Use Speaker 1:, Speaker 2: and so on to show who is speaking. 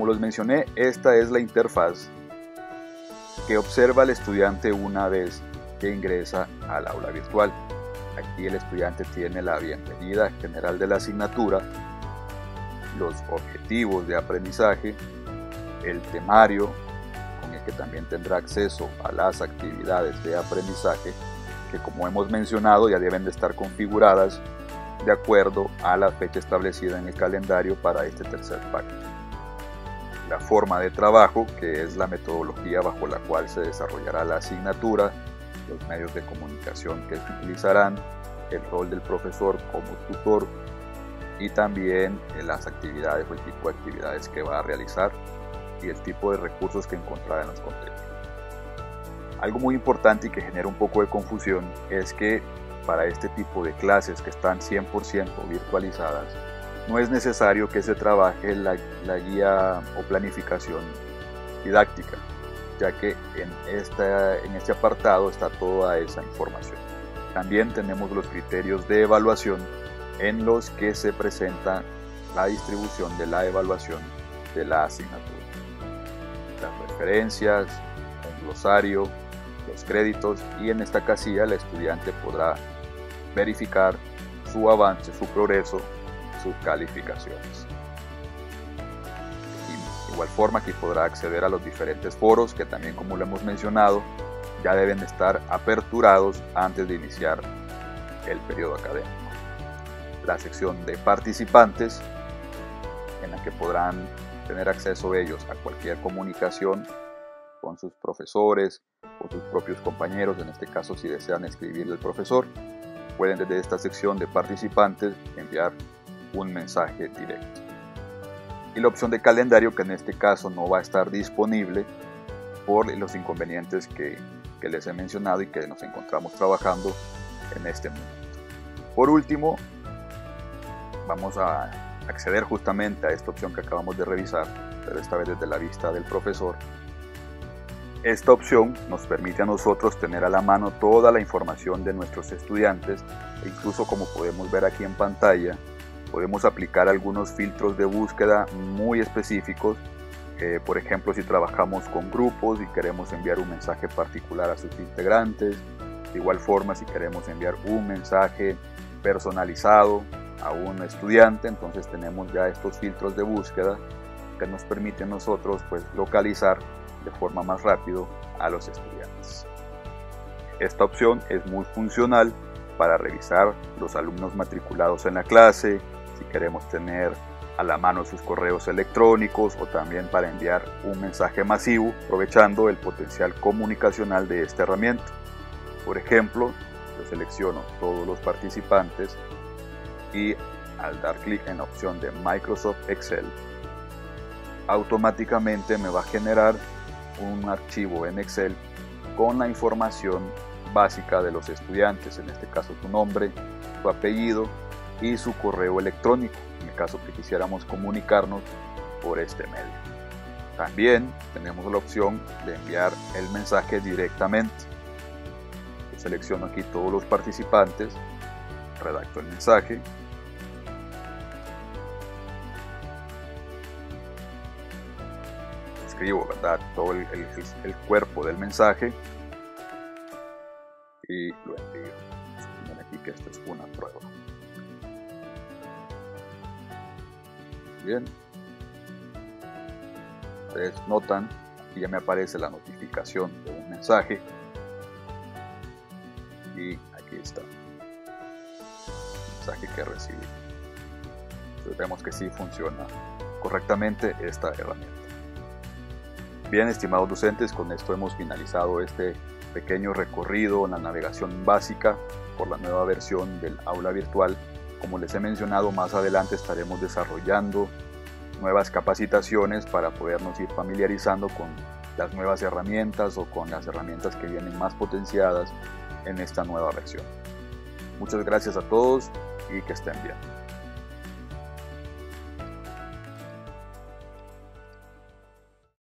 Speaker 1: Como los mencioné, esta es la interfaz que observa el estudiante una vez que ingresa al aula virtual. Aquí el estudiante tiene la bienvenida general de la asignatura, los objetivos de aprendizaje, el temario, con el que también tendrá acceso a las actividades de aprendizaje, que como hemos mencionado ya deben de estar configuradas de acuerdo a la fecha establecida en el calendario para este tercer pacto. La forma de trabajo, que es la metodología bajo la cual se desarrollará la asignatura, los medios de comunicación que se utilizarán, el rol del profesor como tutor y también las actividades o el tipo de actividades que va a realizar y el tipo de recursos que encontrará en los contenidos. Algo muy importante y que genera un poco de confusión es que para este tipo de clases que están 100% virtualizadas, no es necesario que se trabaje la, guía o planificación didáctica, ya que en, esta, en este apartado está toda esa información. También tenemos los criterios de evaluación en los que se presenta la distribución de la evaluación de la asignatura. Las referencias, un glosario, los créditos y en esta casilla el estudiante podrá verificar su avance, su progreso, sus calificaciones. de igual forma aquí podrá acceder a los diferentes foros que también como lo hemos mencionado ya deben estar aperturados antes de iniciar el periodo académico. La sección de participantes en la que podrán tener acceso ellos a cualquier comunicación con sus profesores o sus propios compañeros, en este caso si desean escribirle al profesor, pueden desde esta sección de participantes enviar un mensaje directo. Y la opción de calendario que en este caso no va a estar disponible por los inconvenientes que, les he mencionado y que nos encontramos trabajando en este momento. Por último, vamos a acceder justamente a esta opción que acabamos de revisar, pero esta vez desde la vista del profesor, esta opción nos permite a nosotros tener a la mano toda la información de nuestros estudiantes e incluso como podemos ver aquí en pantalla, podemos aplicar algunos filtros de búsqueda muy específicos. Eh, por ejemplo, si trabajamos con grupos y queremos enviar un mensaje particular a sus integrantes. De igual forma, si queremos enviar un mensaje personalizado a un estudiante, entonces tenemos ya estos filtros de búsqueda que nos permiten nosotros pues, localizar de forma más rápido a los estudiantes. Esta opción es muy funcional para revisar los alumnos matriculados en la clase, queremos tener a la mano sus correos electrónicos o también para enviar un mensaje masivo aprovechando el potencial comunicacional de esta herramienta. Por ejemplo, yo selecciono todos los participantes y al dar clic en la opción de Microsoft Excel, automáticamente me va a generar un archivo en Excel con la información básica de los estudiantes, en este caso su nombre, su apellido y su correo electrónico, en el caso que quisiéramos comunicarnos por este medio. También tenemos la opción de enviar el mensaje directamente. selecciono aquí todos los participantes, redacto el mensaje, escribo, ¿verdad? Todo el, cuerpo del mensaje y lo envío. Miren aquí que esto es una prueba. Bien. Ustedes notan que ya me aparece la notificación de un mensaje. Y aquí está. El mensaje que recibí. Entonces vemos que sí funciona correctamente esta herramienta. Bien, estimados docentes, con esto hemos finalizado este pequeño recorrido en la navegación básica por la nueva versión del aula virtual. Como les he mencionado, más adelante estaremos desarrollando nuevas capacitaciones para podernos ir familiarizando con las nuevas herramientas o con las herramientas que vienen más potenciadas en esta nueva versión. Muchas gracias a todos y que estén bien.